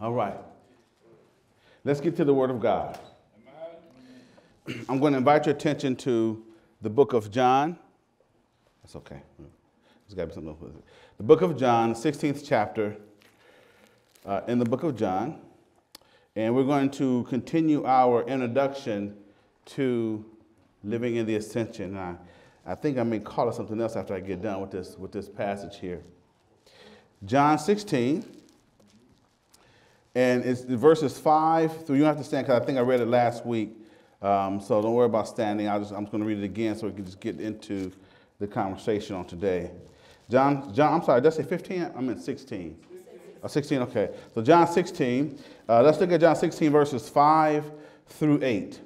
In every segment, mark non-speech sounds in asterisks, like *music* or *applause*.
All right. Let's get to the Word of God. I'm going to invite your attention to the book of John. That's okay. There's got to be something with it. The book of John, 16th chapter, uh, in the book of John. And we're going to continue our introduction to living in the ascension. I, I think I may call it something else after I get done with this, with this passage here. John 16, and it's verses 5 through, you don't have to stand because I think I read it last week. Um, so don't worry about standing. i just, I'm just going to read it again so we can just get into the conversation on today. John, John, I'm sorry, did I say 15? I'm in 16. Oh, 16, okay. So John 16, uh, let's look at John 16, verses 5 through 8.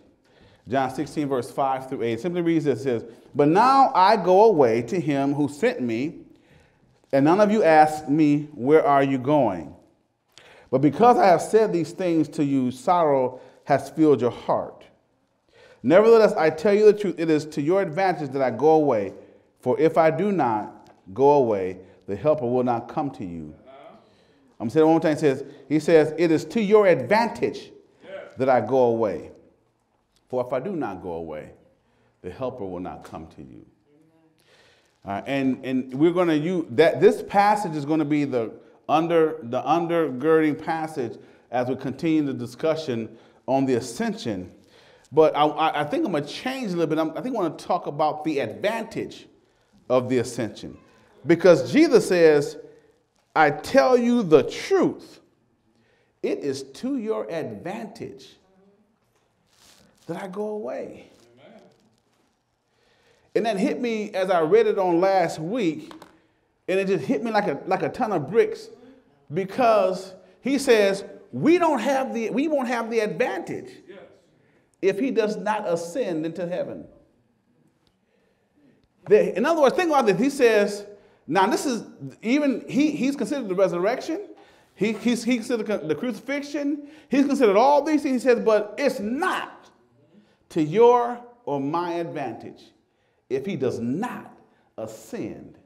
John 16, verse 5 through 8. Simply reads this, it says, But now I go away to him who sent me, and none of you ask me, Where are you going? But because I have said these things to you, sorrow has filled your heart. Nevertheless, I tell you the truth, it is to your advantage that I go away. For if I do not go away, the helper will not come to you. I'm going to say it one more time. He says, he says, It is to your advantage that I go away. For if I do not go away, the helper will not come to you. And, and we're going to use that. This passage is going to be the under the undergirding passage as we continue the discussion on the ascension. But I, I think I'm going to change a little bit. I'm, i think I want to talk about the advantage of the ascension. Because Jesus says, I tell you the truth, it is to your advantage that I go away. Amen. And that hit me as I read it on last week, and it just hit me like a, like a ton of bricks because he says, we don't have the, we won't have the advantage if he does not ascend into heaven. The, in other words, think about this. He says, now this is even, he, he's considered the resurrection. He, he's, he considered the crucifixion. He's considered all these things. He says, but it's not to your or my advantage if he does not ascend.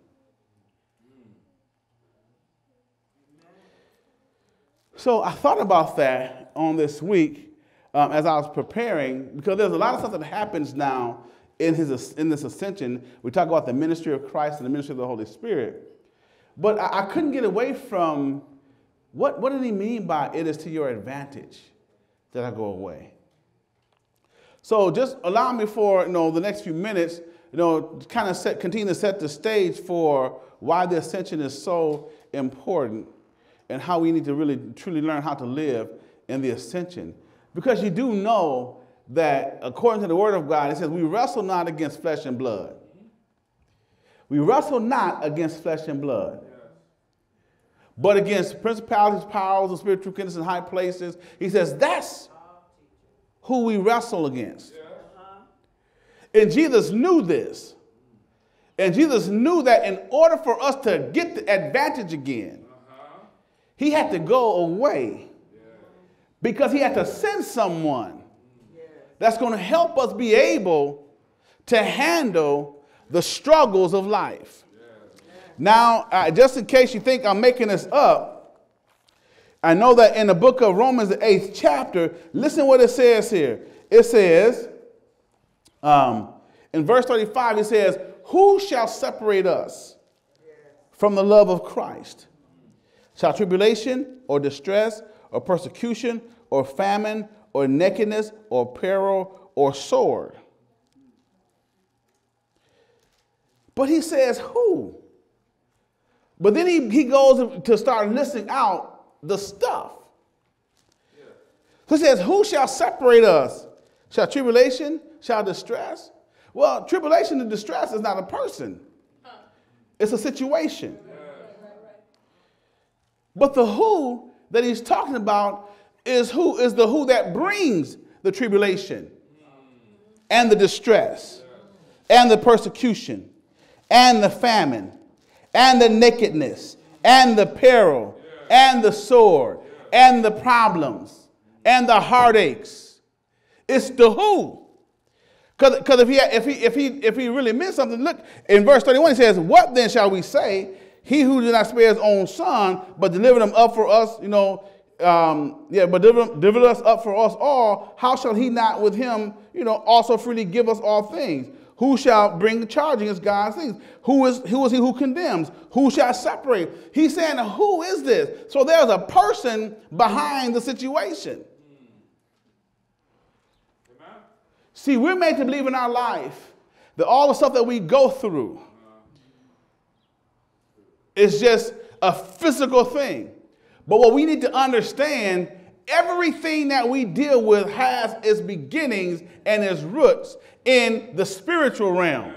So I thought about that on this week um, as I was preparing, because there's a lot of stuff that happens now in, his, in this ascension. We talk about the ministry of Christ and the ministry of the Holy Spirit. But I, I couldn't get away from what, what did he mean by it is to your advantage that I go away? So just allow me for you know the next few minutes, you know, kind of set, continue to set the stage for why the ascension is so important and how we need to really truly learn how to live in the ascension. Because you do know that according to the word of God, it says, We wrestle not against flesh and blood. We wrestle not against flesh and blood, but against principalities, powers, and spiritual kingdoms in high places. He says, That's who we wrestle against. And Jesus knew this. And Jesus knew that in order for us to get the advantage again, he had to go away because he had to send someone that's going to help us be able to handle the struggles of life. Now, uh, just in case you think I'm making this up, I know that in the book of Romans, the eighth chapter, listen what it says here. It says, um, in verse 35, it says, Who shall separate us from the love of Christ? Shall tribulation or distress or persecution or famine or nakedness or peril or sword? But he says, Who? But then he, he goes to start listing out the stuff. So it says, Who shall separate us? Shall tribulation? Shall distress? Well, tribulation and distress is not a person, it's a situation. But the who that he's talking about is who is the who that brings the tribulation and the distress and the persecution and the famine and the nakedness and the peril and the sword and the problems and the heartaches. It's the who. Because if he, if, he, if, he, if he really meant something, look, in verse 31, he says, What then shall we say? He who did not spare his own son, but delivered him up for us, you know, um, yeah, but deliver, deliver us up for us all. How shall he not with him, you know, also freely give us all things? Who shall bring the charge against God's things? Who is, who is he who condemns? Who shall separate? He's saying, Who is this? So there's a person behind the situation. See, we're made to believe in our life that all the stuff that we go through is just a physical thing. But what we need to understand, everything that we deal with has its beginnings and its roots in the spiritual realm.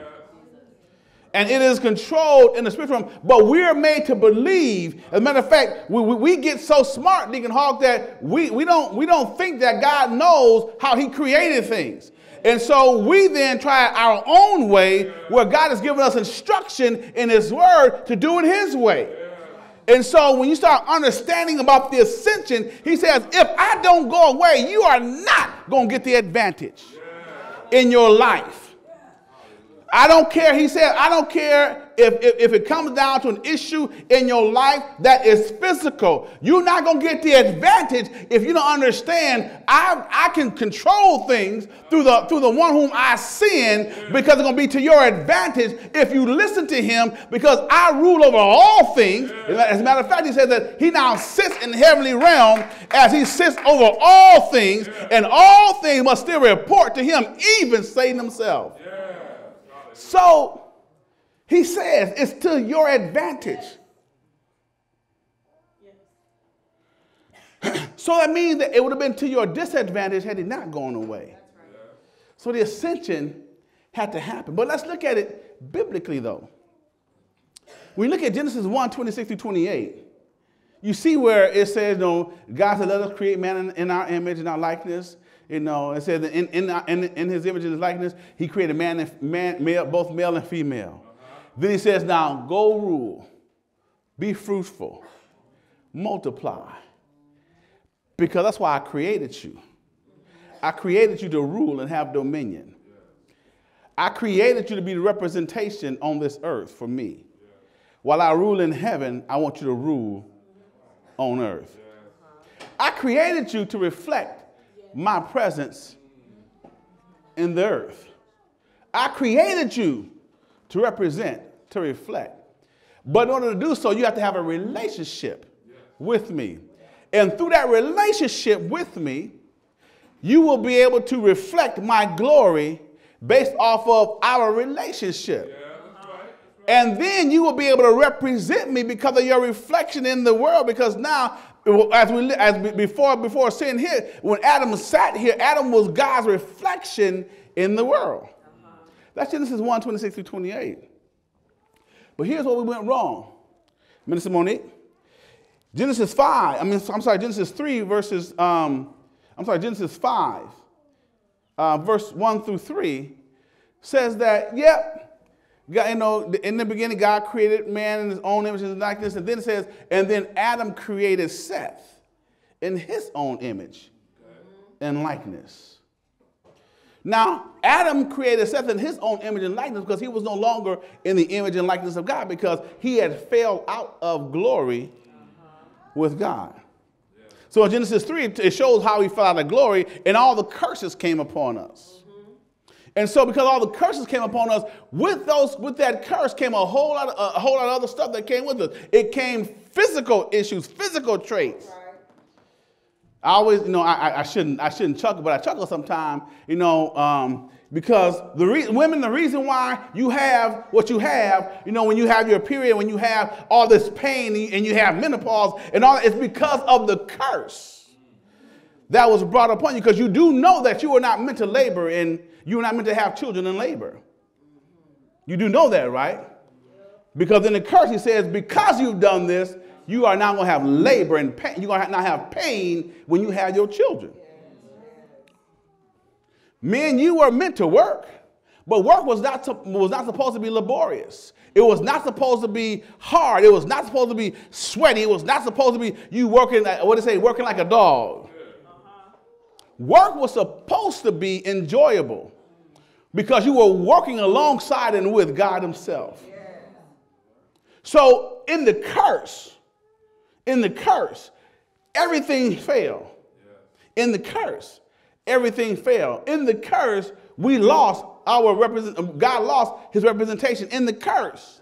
And it is controlled in the spiritual realm. But we're made to believe. As a matter of fact, we, we, we get so smart, Deacon Hawk, that we, we, don't, we don't think that God knows how he created things. And so we then try our own way where God has given us instruction in his word to do it his way. And so when you start understanding about the ascension, he says, if I don't go away, you are not going to get the advantage in your life. I don't care, he said, I don't care if, if, if, it comes down to an issue in your life that is physical. You're not going to get the advantage if you don't understand I, I can control things through the, through the one whom I send because it's going to be to your advantage if you listen to him because I rule over all things. As a matter of fact, he says that he now sits in the heavenly realm as he sits over all things and all things must still report to him, even Satan himself. So he says it's to your advantage. *clears throat* so that means that it would have been to your disadvantage had he not gone away. So the ascension had to happen. But let's look at it biblically, though. When you look at Genesis 1 26 through 28, you see where it says, you know, God said, Let us create man in, in our image and our likeness. You know, it says in, in, in, in his image and his likeness, he created man and man, male, both male and female. Then he says, now go rule, be fruitful, multiply. Because that's why I created you. I created you to rule and have dominion. I created you to be the representation on this earth for me. While I rule in heaven, I want you to rule on earth. I created you to reflect my presence in the earth. I created you to represent, to reflect. But in order to do so, you have to have a relationship with me. And through that relationship with me, you will be able to reflect my glory based off of our relationship. And then you will be able to represent me because of your reflection in the world. Because now, as we as before before sin here, when Adam sat here, Adam was God's reflection in the world. Uh-huh. That's Genesis 1, 26 through 28. But here's where we went wrong. Minister Monique. Genesis 5, I mean, I'm sorry, Genesis 3, verses, um, I'm sorry, Genesis 5, uh, verse 1 through 3, says that, yep, God, you know, in the beginning, God created man in his own image and likeness. And then it says, and then Adam created Seth in his own image and likeness. Now, Adam created Seth in his own image and likeness because he was no longer in the image and likeness of God because he had fell out of glory with God. So in Genesis 3, it shows how he fell out of glory and all the curses came upon us. And so because all the curses came upon us, with those, with that curse came a whole lot of, a whole lot of other stuff that came with us. It came physical issues, physical traits. I always, you know, I, I shouldn't, I shouldn't chuckle, but I chuckle sometimes, you know, um, because the re- women, the reason why you have what you have, you know, when you have your period, when you have all this pain and you have menopause and all, it's because of the curse that was brought upon you. Because you do know that you are not meant to labor and you are not meant to have children in labor. You do know that, right? Because in the curse, he says, because you've done this, you are not going to have labor and pain. You're going to not have pain when you have your children. Men, you were meant to work, but work was not, to, was not supposed to be laborious. It was not supposed to be hard. It was not supposed to be sweaty. It was not supposed to be you working, what do they say, working like a dog. Work was supposed to be enjoyable because you were working alongside and with God Himself. So, in the curse, in the curse, everything failed. In the curse, everything failed. In the curse, we lost our represent. God lost His representation. In the curse,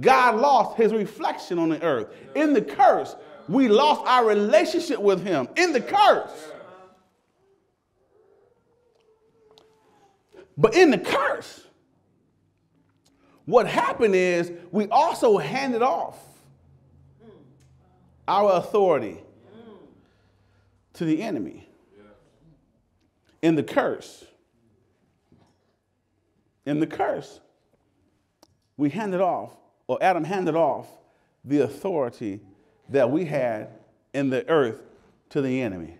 God lost His reflection on the earth. In the curse, we lost our relationship with Him. In the curse. But in the curse, what happened is we also handed off our authority to the enemy in the curse. In the curse, we handed off, or Adam handed off, the authority that we had in the earth to the enemy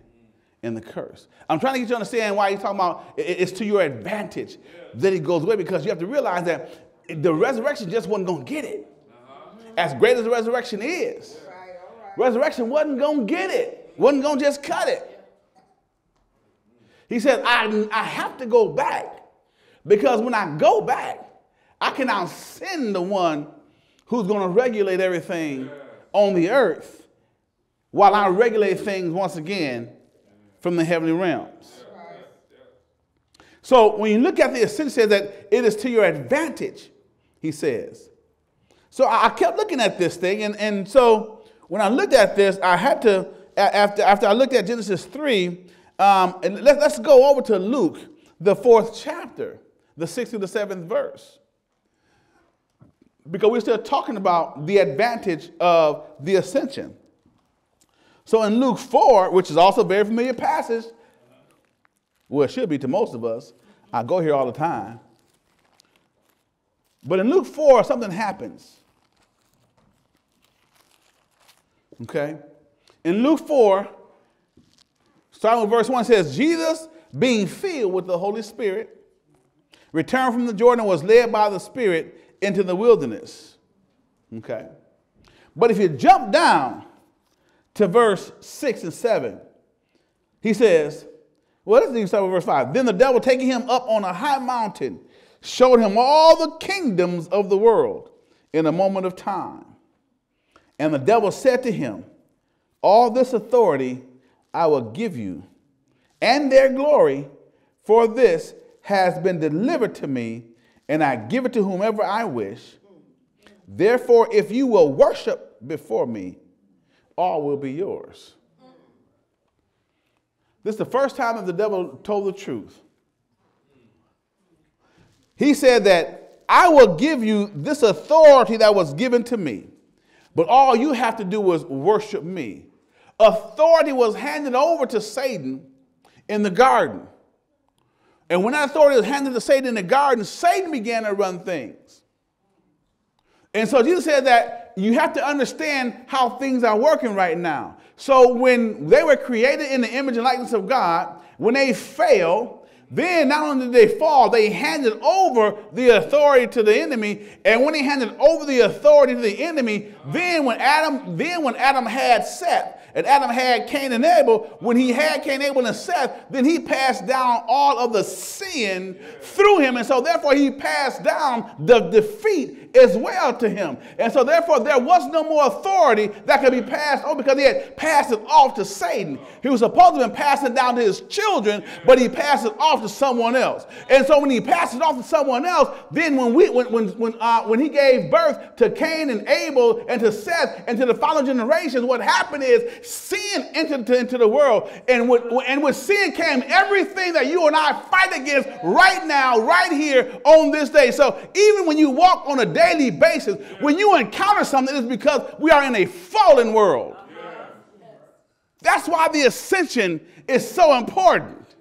in the curse. I'm trying to get you to understand why he's talking about it's to your advantage that it goes away because you have to realize that the resurrection just wasn't going to get it. As great as the resurrection is, resurrection wasn't going to get it, wasn't going to just cut it. He said, I, I have to go back because when I go back, I can now send the one who's going to regulate everything on the earth while I regulate things once again from the heavenly realms. So when you look at the ascension, says that it is to your advantage, he says. So I kept looking at this thing, and, and so when I looked at this, I had to, after, after I looked at Genesis 3, um, and let, let's go over to Luke, the fourth chapter, the sixth to the seventh verse. Because we're still talking about the advantage of the ascension. So in Luke 4, which is also a very familiar passage, well, it should be to most of us. I go here all the time. But in Luke 4, something happens. Okay? In Luke 4, starting with verse 1, says, Jesus, being filled with the Holy Spirit, returned from the Jordan was led by the Spirit into the wilderness. Okay? But if you jump down to verse 6 and 7, he says, well, let's start with verse 5. Then the devil, taking him up on a high mountain, showed him all the kingdoms of the world in a moment of time. And the devil said to him, All this authority I will give you, and their glory, for this has been delivered to me, and I give it to whomever I wish. Therefore, if you will worship before me, all will be yours. This is the first time that the devil told the truth. He said that I will give you this authority that was given to me, but all you have to do is worship me. Authority was handed over to Satan in the garden. And when that authority was handed to Satan in the garden, Satan began to run things. And so Jesus said that you have to understand how things are working right now. So when they were created in the image and likeness of God, when they fail, then not only did they fall, they handed over the authority to the enemy. And when he handed over the authority to the enemy, then when Adam, then when Adam had Seth, and Adam had Cain and Abel, when he had Cain, Abel, and Seth, then he passed down all of the sin through him. And so therefore he passed down the defeat as well to him. And so therefore there was no more authority that could be passed on because he had passed it off to Satan. He was supposed to have been passing down to his children, but he passed it off to someone else. And so when he passed it off to someone else, then when we when when when, uh, when he gave birth to Cain and Abel and to Seth and to the following generations, what happened is sin entered into the world. And with, and with sin came everything that you and I fight against right now, right here on this day. So even when you walk on a daily basis, when you encounter something, it's because we are in a fallen world. That's why the ascension is so important.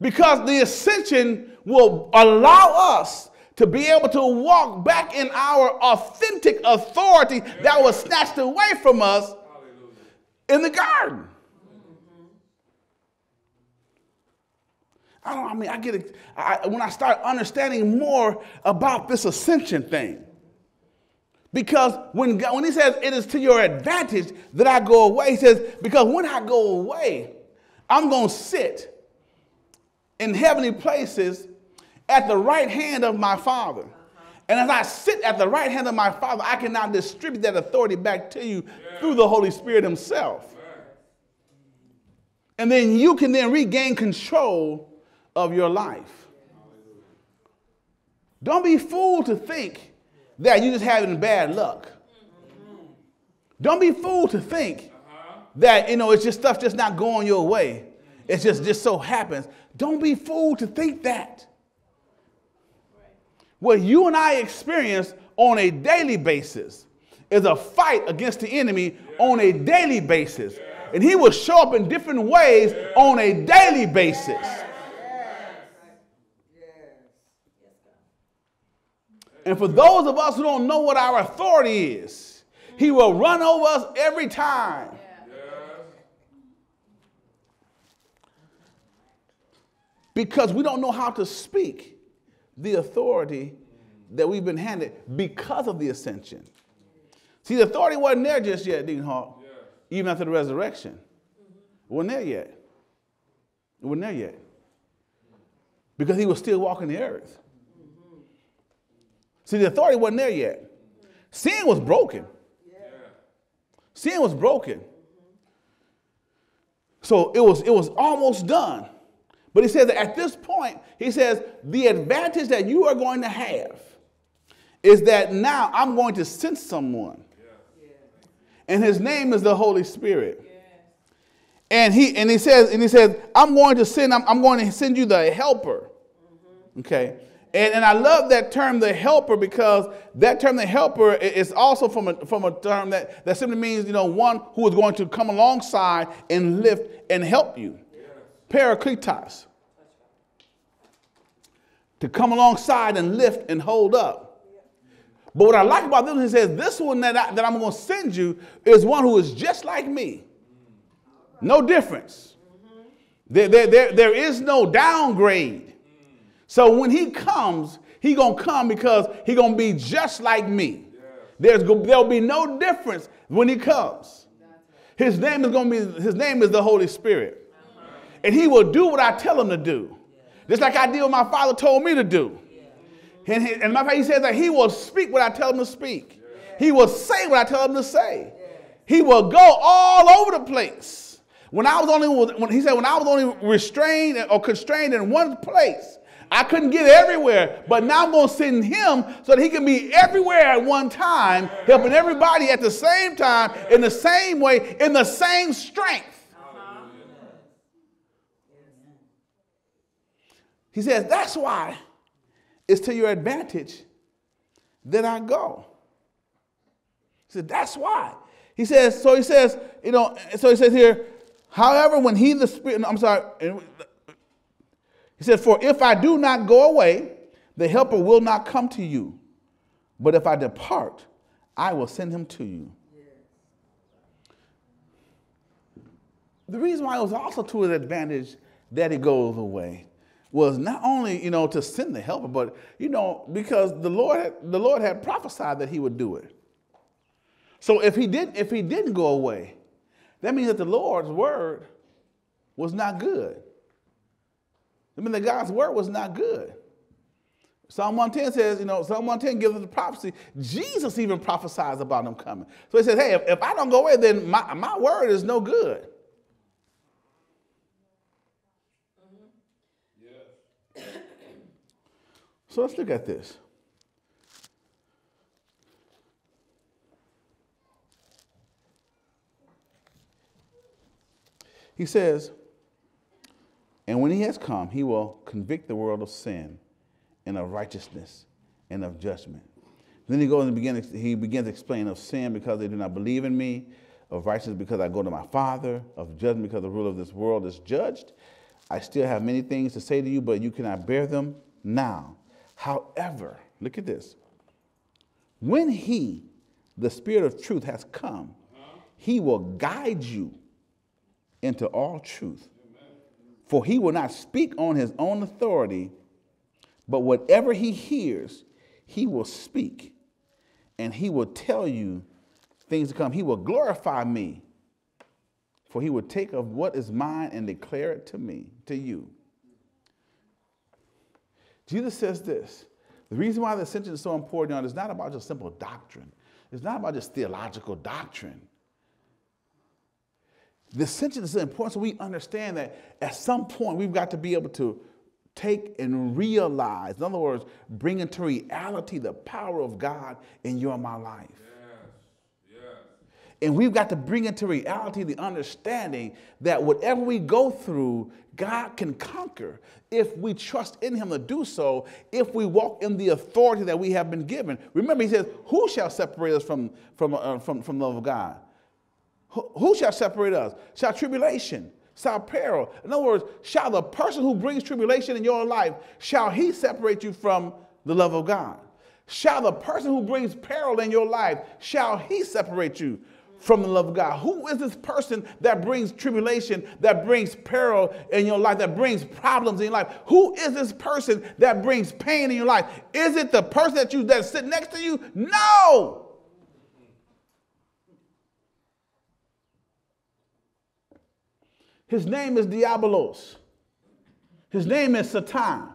Because the ascension will allow us to be able to walk back in our authentic authority that was snatched away from us in the garden. I don't. I mean, I get it I, when I start understanding more about this ascension thing. Because when God, when He says it is to your advantage that I go away, He says because when I go away, I'm going to sit in heavenly places at the right hand of my Father. Uh-huh. And as I sit at the right hand of my Father, I can now distribute that authority back to you through the Holy Spirit Himself. And then you can then regain control of your life. Don't be fooled to think that you're just having bad luck. Don't be fooled to think that you know it's just stuff just not going your way. It just just so happens. Don't be fooled to think that. What you and I experience on a daily basis is a fight against the enemy on a daily basis. And he will show up in different ways on a daily basis. And for those of us who don't know what our authority is, he will run over us every time. Because we don't know how to speak the authority that we've been handed because of the ascension. See, the authority wasn't there just yet, Deacon Hall, yeah. even after the resurrection. It wasn't there yet. It wasn't there yet. Because he was still walking the earth. See, the authority wasn't there yet. Sin was broken. Sin was broken. So it was, it was almost done. But he says that at this point, he says, the advantage that you are going to have is that now I'm going to send someone. And his name is the Holy Spirit. And he and he says, and he says, I'm going to send, I'm, I'm going to send you the helper. Okay. And, and I love that term, the helper, because that term, the helper, is also from a, from a term that, that simply means, you know, one who is going to come alongside and lift and help you. Parakletos. To come alongside and lift and hold up. But what I like about this, he says, this one that, I, that I'm going to send you is one who is just like me. No difference. There, there, there, there is no downgrade. So when he comes, he to come because he to be just like me. There's, there'll be no difference when he comes. His name is to be, his name is the Holy Spirit and he will do what I tell him to do. Just like I did what my father told me to do. And, he, and my he says that he will speak what I tell him to speak. He will say what I tell him to say. He will go all over the place. When I was only, when he said, when I was only restrained or constrained in one place, I couldn't get everywhere, but now I'm going to send him so that he can be everywhere at one time, helping everybody at the same time, in the same way, in the same strength. He says, That's why it's to your advantage that I go. He said, That's why. He says, So he says, you know, so he says here, however, when he the Spirit, I'm sorry, he said, For if I do not go away, the helper will not come to you. But if I depart, I will send him to you. The reason why it was also to his advantage that he goes away was not only, you know, to send the helper, but, you know, because the Lord had, the Lord had prophesied that he would do it. So if he didn't, if he didn't go away, that means that the Lord's word was not good. I mean, that God's word was not good. Psalm 110 says, you know, Psalm 110 gives us the prophecy. Jesus even prophesies about him coming. So he says, hey, if, if I don't go away, then my, my word is no good. So let's look at this. He says, and when he has come, he will convict the world of sin and of righteousness and of judgment. Then he goes and begins, he begins to explain of sin because they do not believe in me, of righteousness because I go to my Father, of judgment because the ruler of this world is judged. I still have many things to say to you, but you cannot bear them now. However, look at this. When he, the Spirit of truth, has come, he will guide you into all truth. For he will not speak on his own authority, but whatever he hears, he will speak, and he will tell you things to come. He will glorify me, for he will take of what is mine and declare it to me, to you. Jesus says this The reason why the ascension is so important is not about just simple doctrine. It's not about just theological doctrine. The ascension is important so we understand that at some point we've got to be able to take and realize, in other words, bring into reality the power of God in your and my life. And we've got to bring into reality the understanding that whatever we go through, God can conquer if we trust in Him to do so, if we walk in the authority that we have been given. Remember, He says, Who shall separate us from, from, uh, from, from the love of God? Who, shall separate us? Shall tribulation? Shall peril? In other words, shall the person who brings tribulation in your life, shall he separate you from the love of God? Shall the person who brings peril in your life, shall he separate you from the love of God? Who is this person that brings tribulation, that brings peril in your life, that brings problems in your life? Who is this person that brings pain in your life? Is it the person that you that's sitting next to you? No. His name is Diabolos. His name is Satan.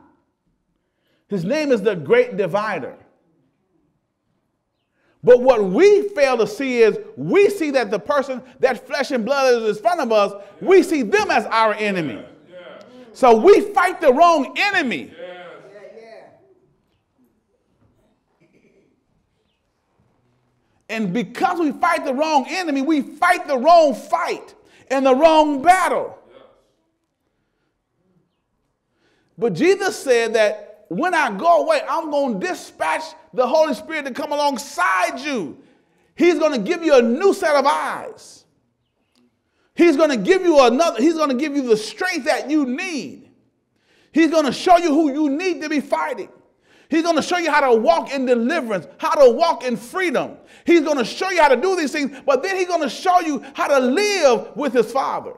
His name is the great divider. But what we fail to see is we see that the person that flesh and blood is in front of us, we see them as our enemy. So we fight the wrong enemy. And because we fight the wrong enemy, we fight the wrong fight and the wrong battle. But Jesus said that when I go away, I'm going to dispatch the Holy Spirit to come alongside you. He's going to give you a new set of eyes. He's going to give you another, he's going to give you the strength that you need. He's going to show you who you need to be fighting. He's going to show you how to walk in deliverance, how to walk in freedom. He's going to show you how to do these things, but then he's going to show you how to live with his Father.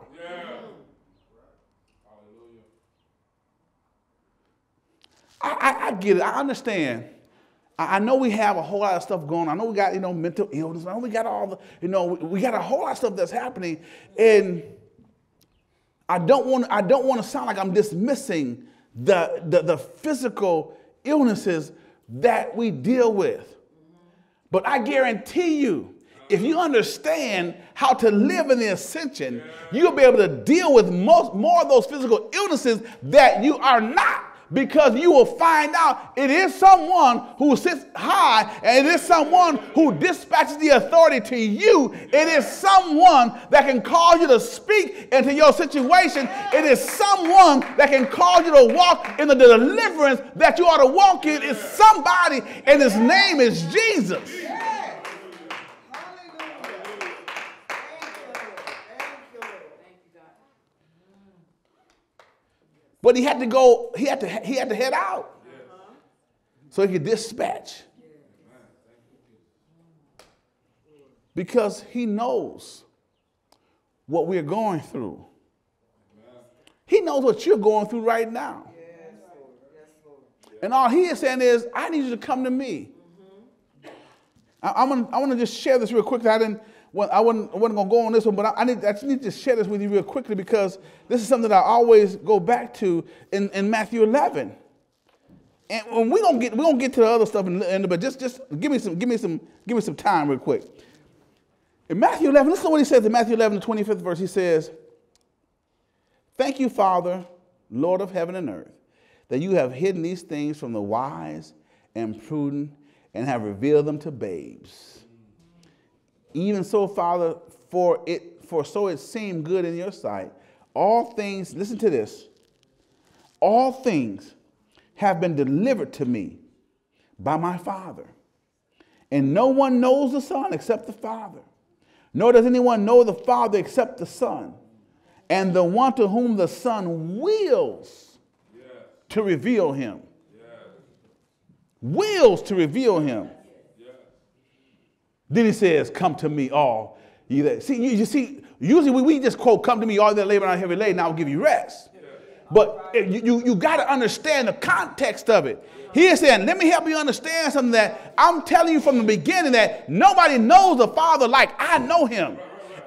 I, I, I get it. I understand. I, I know we have a whole lot of stuff going on. I know we got, you know, mental illness. I know we got all the, you know, we, we got a whole lot of stuff that's happening. And I don't want, I don't want to sound like I'm dismissing the, the, the physical illnesses that we deal with. But I guarantee you, if you understand how to live in the ascension, you'll be able to deal with most, more of those physical illnesses that you are not because you will find out it is someone who sits high and it is someone who dispatches the authority to you. It is someone that can cause you to speak into your situation. It is someone that can cause you to walk in the deliverance that you ought to walk in. It's somebody, and his name is Jesus. But he had to go, he had to, he had to head out so he could dispatch. Because he knows what we're going through. He knows what you're going through right now. And all he is saying is, I need you to come to me. I, am gonna, I want to just share this real quickly. I didn't, well, I wasn't, I wasn't going to go on this one, but I, I, need, I just need to share this with you real quickly because this is something that I always go back to in, in Matthew 11. And we're gonna get to the other stuff in but just just give me some give me some give me some time real quick. In Matthew 11, listen to what he says in Matthew 11, the 25th verse. He says, Thank you, Father, Lord of heaven and earth, that you have hidden these things from the wise and prudent and have revealed them to babes. Even so, Father, for it for so it seemed good in your sight. All things, listen to this. All things have been delivered to me by my Father. And no one knows the Son except the Father. Nor does anyone know the Father except the Son. And the one to whom the Son wills yes. to reveal him. Yes. Wills to reveal him. Then he says, Come to me, all you that. See, you, you see, usually we, we, just quote, Come to me, all that labor and heavy laden, I will give you rest. But eh, you, you, you got to understand the context of it. He is saying, Let me help you understand something that I'm telling you from the beginning that nobody knows the Father like I know him.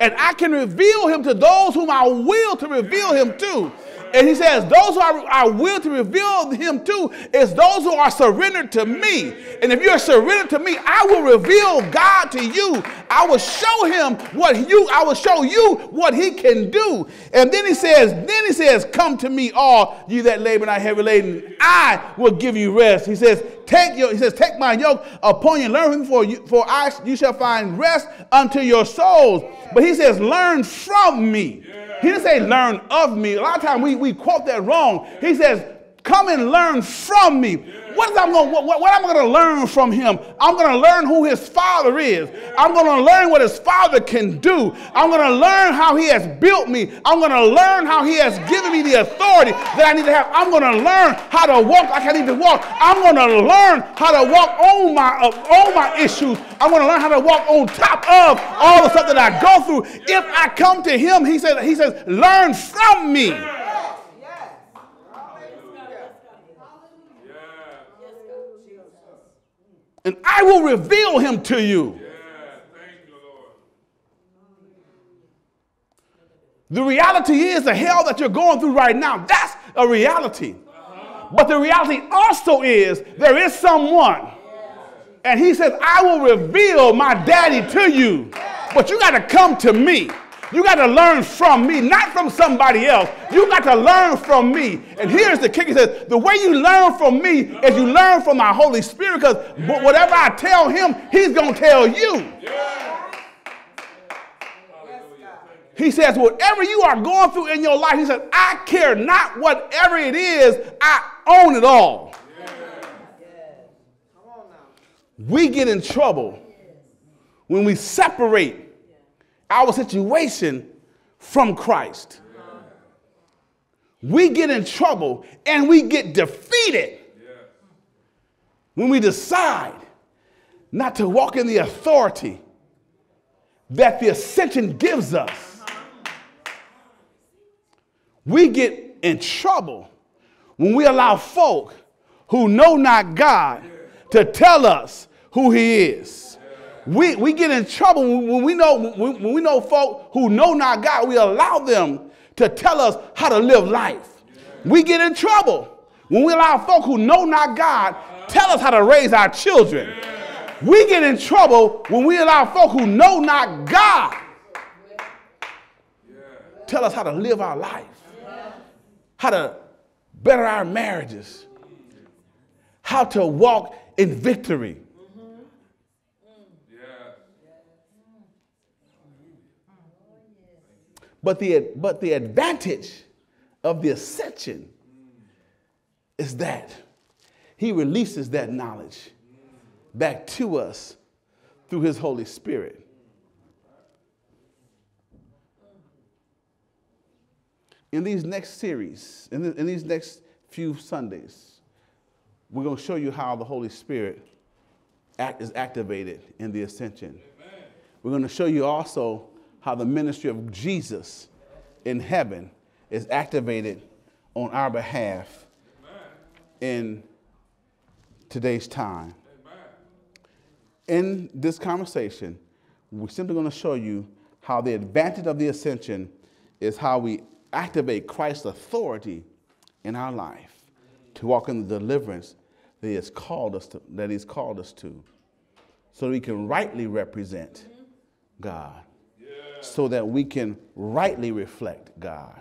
And I can reveal him to those whom I will to reveal him to. And he says, those who are, are will to reveal him to is those who are surrendered to me. And if you're surrendered to me, I will reveal God to you. I will show him what you, I will show you what he can do. And then he says, then he says, come to me all you that labor and are heavy laden. I will give you rest. He says, take your, he says, take my yoke upon you, learn for you, for I, you shall find rest unto your souls. But he says, learn from me. He didn't say learn of me. A lot of times we, we quote that wrong. He says, come and learn from me. What, is I'm gonna, what, what am I going to learn from him? I'm going to learn who his father is. I'm going to learn what his father can do. I'm going to learn how he has built me. I'm going to learn how he has given me the authority that I need to have. I'm going to learn how to walk like I need to walk. I'm going to learn how to walk on my, uh, on my issues. I'm going to learn how to walk on top of all the stuff that I go through. If I come to him, he says, he says, learn from me. And I will reveal him to you. The reality is the hell that you're going through right now. That's a reality. But the reality also is there is someone. And he says, I will reveal my daddy to you. But you got to come to me. You got to learn from me, not from somebody else. You got to learn from me. And here's the kicker: says the way you learn from me is you learn from my Holy Spirit. Because whatever I tell him, he's gonna tell you. He says, whatever you are going through in your life, he says, I care not whatever it is, I own it all. We get in trouble when we separate our situation from Christ. We get in trouble and we get defeated when we decide not to walk in the authority that the ascension gives us. We get in trouble when we allow folk who know not God to tell us who He is we, we get in trouble when we know when, we know folk who know not God, we allow them to tell us how to live life. We get in trouble when we allow folk who know not God tell us how to raise our children. We get in trouble when we allow folk who know not God tell us how to live our life, how to better our marriages, how to walk in victory. But the, but the advantage of the ascension is that he releases that knowledge back to us through his Holy Spirit. In these next series, in, the, in these next few Sundays, we're going to show you how the Holy Spirit act, is activated in the ascension. Amen. We're going to show you also how the ministry of Jesus in heaven is activated on our behalf in today's time. In this conversation, we're simply going to show you how the advantage of the ascension is how we activate Christ's authority in our life to walk in the deliverance that he has called us to, that he's called us to so we can rightly represent God so that we can rightly reflect God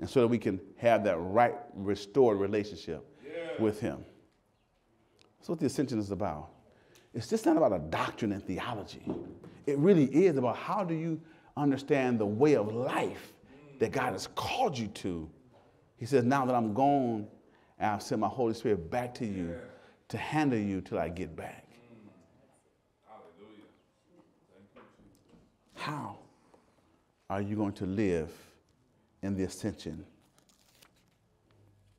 and so that we can have that right restored relationship yeah. with Him. That's what the ascension is about. It's just not about a doctrine and theology. It really is about how do you understand the way of life that God has called you to. He says, Now that I'm gone, and I've sent my Holy Spirit back to you yeah. to handle you till I get back. How? Are you going to live in the ascension